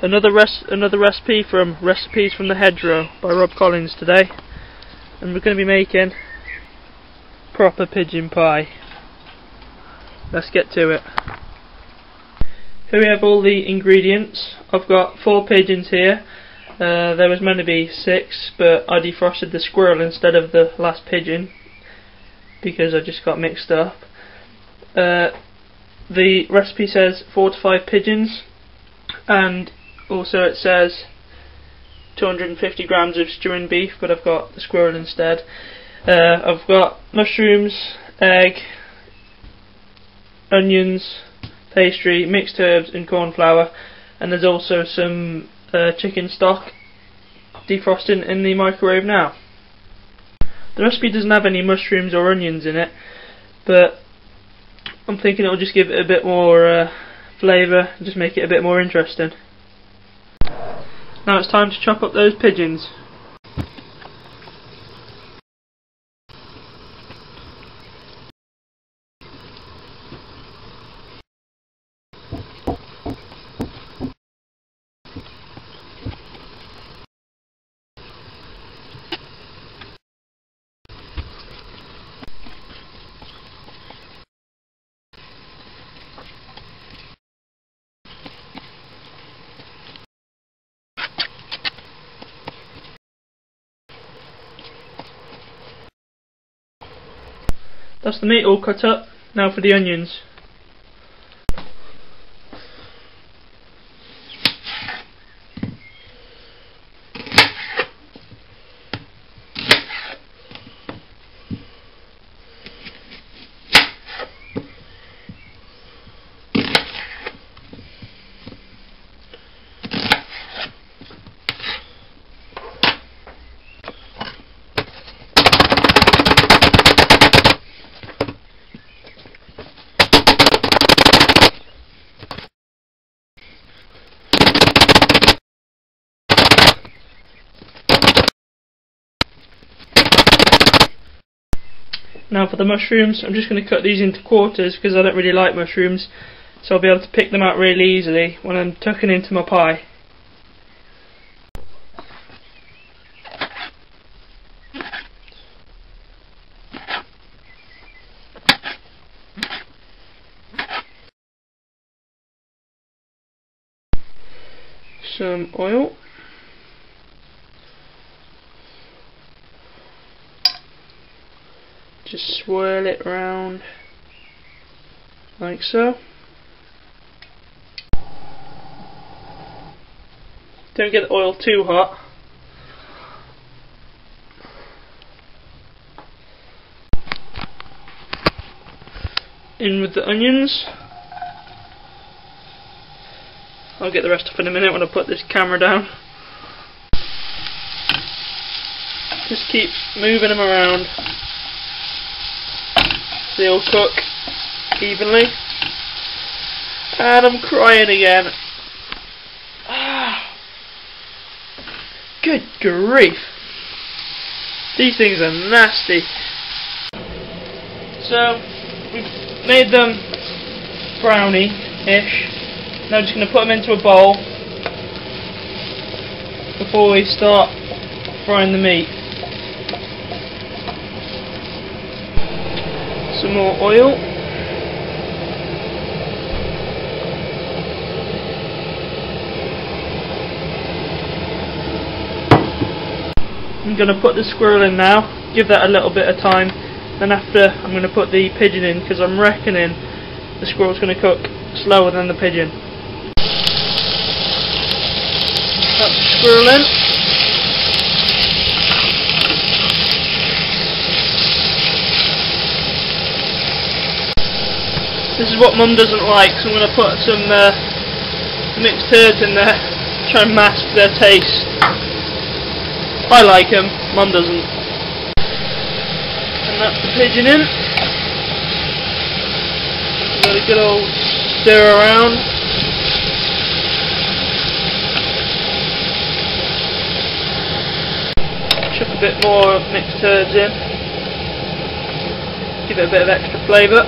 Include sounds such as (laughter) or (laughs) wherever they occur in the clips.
Another res another recipe from Recipes from the Hedgerow by Rob Collins today. And we're going to be making proper pigeon pie. Let's get to it. Here we have all the ingredients. I've got four pigeons here. Uh, there was meant to be six, but I defrosted the squirrel instead of the last pigeon because I just got mixed up. Uh, the recipe says four to five pigeons, and also it says 250 grams of stewing beef, but I've got the squirrel instead. Uh, I've got mushrooms, egg, onions, pastry, mixed herbs, and corn flour, and there's also some uh, chicken stock defrosting in the microwave now. The recipe doesn't have any mushrooms or onions in it, but I'm thinking it'll just give it a bit more uh, flavour and just make it a bit more interesting. Now it's time to chop up those pigeons. That's the meat all cut up. Now for the onions. Now for the mushrooms, I'm just going to cut these into quarters because I don't really like mushrooms, so I'll be able to pick them out really easily when I'm tucking into my pie. Some oil. Just swirl it around like so. Don't get the oil too hot. In with the onions. I'll get the rest up in a minute when I put this camera down. Just keep moving them around they'll cook evenly. And I'm crying again. Ah. Good grief. These things are nasty. So, we've made them brownie-ish. Now I'm just going to put them into a bowl before we start frying the meat. some more oil I'm going to put the squirrel in now. Give that a little bit of time. Then after I'm going to put the pigeon in because I'm reckoning the squirrel's going to cook slower than the pigeon. That's the squirrel in This is what mum doesn't like, so I'm going to put some uh, mixed herbs in there, try and mask their taste. I like them, mum doesn't. And that's the pigeon in. Got a good old stir around. Chuck a bit more mixed herbs in. Give it a bit of extra flavour.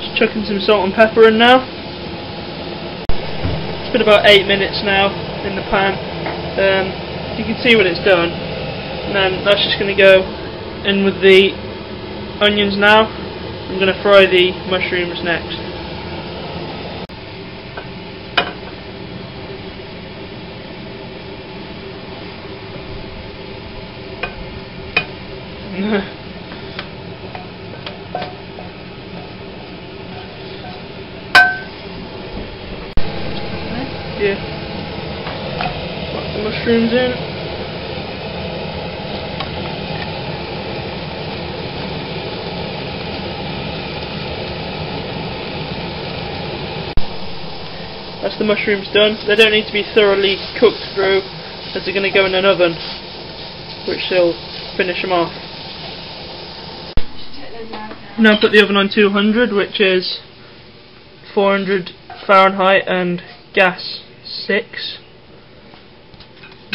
Just chucking some salt and pepper in now. It's been about 8 minutes now in the pan. Um, you can see what it's done. And then that's just going to go in with the onions now. I'm going to fry the mushrooms next. (laughs) yeah. In. That's the mushrooms done. They don't need to be thoroughly cooked through as they're going to go in an oven which will finish them off. Now put the oven on 200 which is 400 Fahrenheit and gas 6.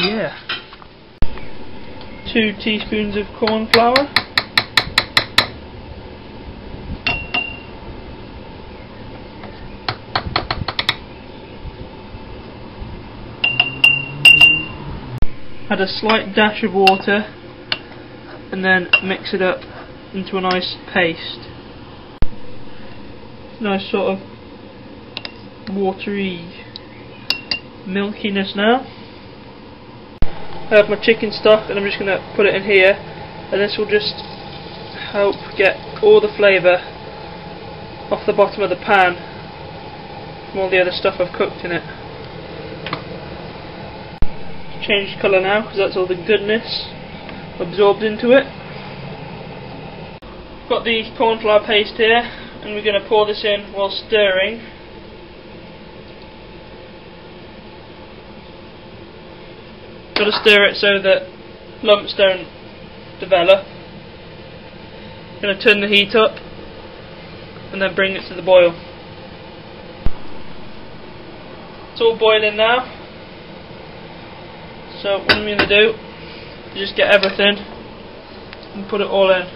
Yeah. 2 teaspoons of corn flour. add a slight dash of water and then mix it up into a nice paste. Nice sort of watery milkiness now. I have my chicken stock and I'm just going to put it in here and this will just help get all the flavour off the bottom of the pan from all the other stuff I've cooked in it changed colour now because that's all the goodness absorbed into it. Got the corn flour paste here and we're going to pour this in while stirring. Got to stir it so that lumps don't develop. Going to turn the heat up and then bring it to the boil. It's all boiling now. So what I'm going to do is just get everything and put it all in.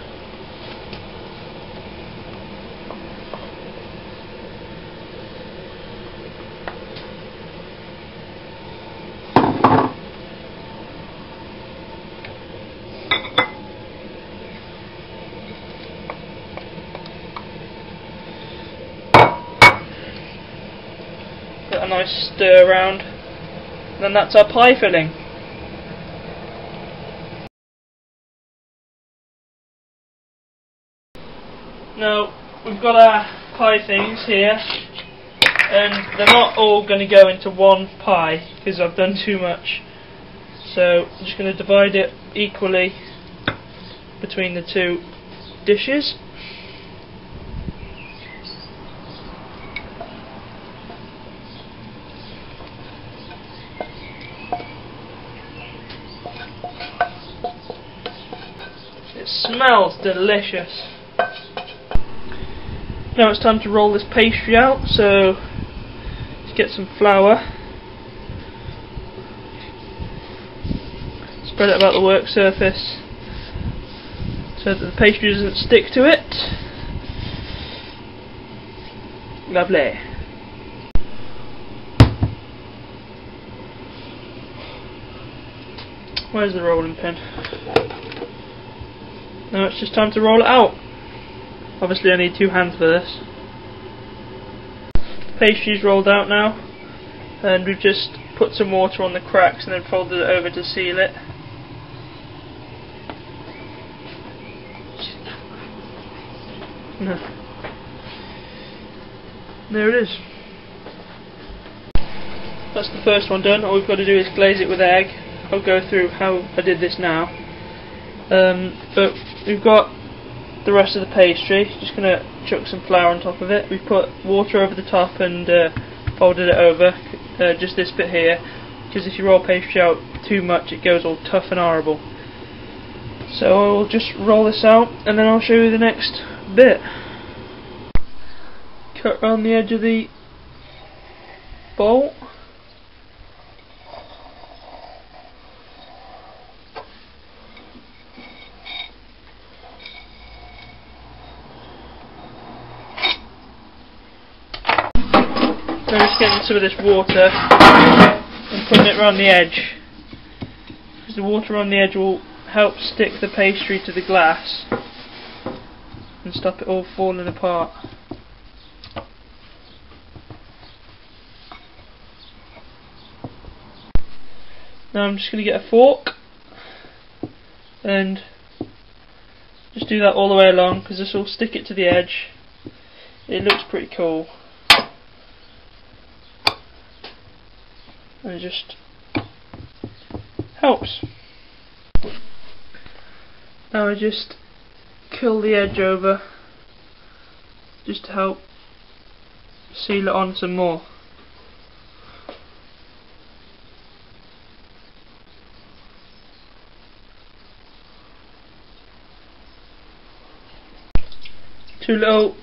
Get a nice stir around. And then that's our pie filling. Now, we've got our pie things here, and they're not all going to go into one pie, because I've done too much. So, I'm just going to divide it equally between the two dishes. It smells delicious. Now it's time to roll this pastry out, so let's get some flour. Spread it about the work surface so that the pastry doesn't stick to it. Lovely. Where's the rolling pin? Now it's just time to roll it out. Obviously I need two hands for this. Pastry's rolled out now and we've just put some water on the cracks and then folded it over to seal it. There it is. That's the first one done. All we've got to do is glaze it with egg. I'll go through how I did this now. Um, but we've got the rest of the pastry. Just going to chuck some flour on top of it. We've put water over the top and uh, folded it over, uh, just this bit here, because if you roll pastry out too much it goes all tough and horrible. So I'll just roll this out and then I'll show you the next bit. Cut around the edge of the bowl. I'm just getting some of this water and putting it around the edge. Because the water on the edge will help stick the pastry to the glass and stop it all falling apart. Now I'm just going to get a fork and just do that all the way along because this will stick it to the edge. It looks pretty cool. And it just helps. Now I just kill the edge over just to help seal it on some more. Two little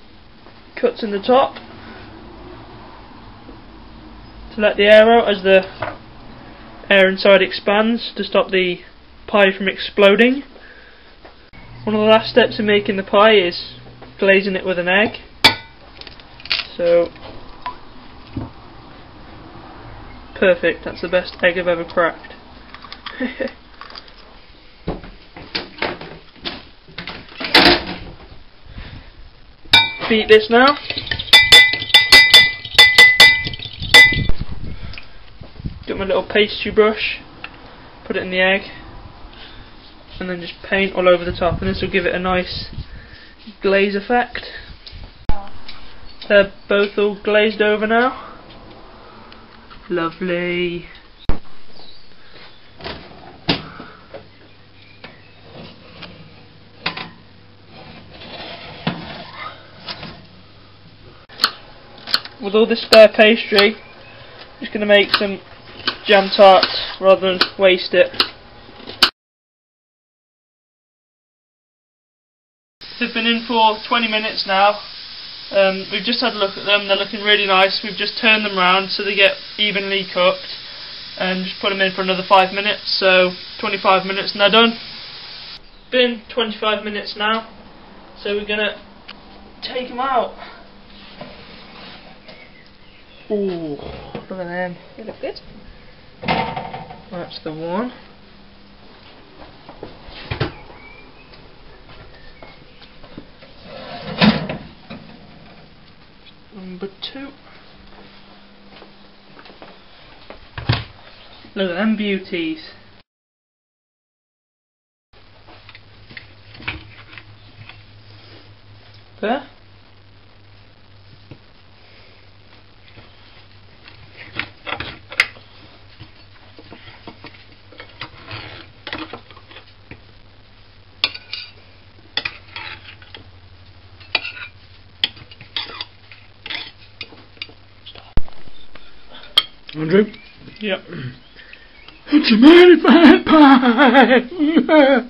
cuts in the top let the air out as the air inside expands to stop the pie from exploding. One of the last steps in making the pie is glazing it with an egg. So, perfect, that's the best egg I've ever cracked. (laughs) Beat this now. Get my little pastry brush, put it in the egg and then just paint all over the top and this will give it a nice glaze effect. They're both all glazed over now. Lovely. With all this spare pastry, I'm just going to make some jam tarts rather than waste it. They've been in for 20 minutes now. Um, we've just had a look at them. They're looking really nice. We've just turned them round so they get evenly cooked, and just put them in for another five minutes. So 25 minutes and they're done. Been 25 minutes now, so we're gonna take them out. Ooh, look at them. They look good. That's the one. Number two. Look at them beauties. There. Andrew? Yep. It's a mighty fine pie!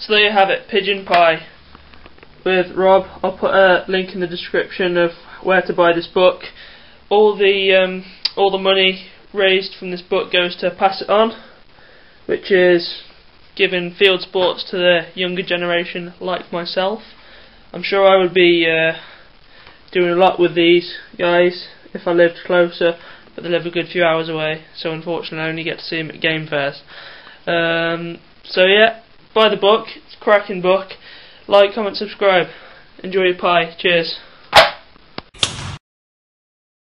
So there you have it, pigeon pie with Rob. I'll put a link in the description of where to buy this book. All the um, all the money raised from this book goes to Pass It On, which is giving field sports to the younger generation like myself. I'm sure I would be uh, doing a lot with these guys if I lived closer, but they live a good few hours away, so unfortunately I only get to see them at game fairs. Um, so yeah, buy the book. It's a cracking book. Like, comment, subscribe. Enjoy your pie. Cheers.